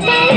birthday.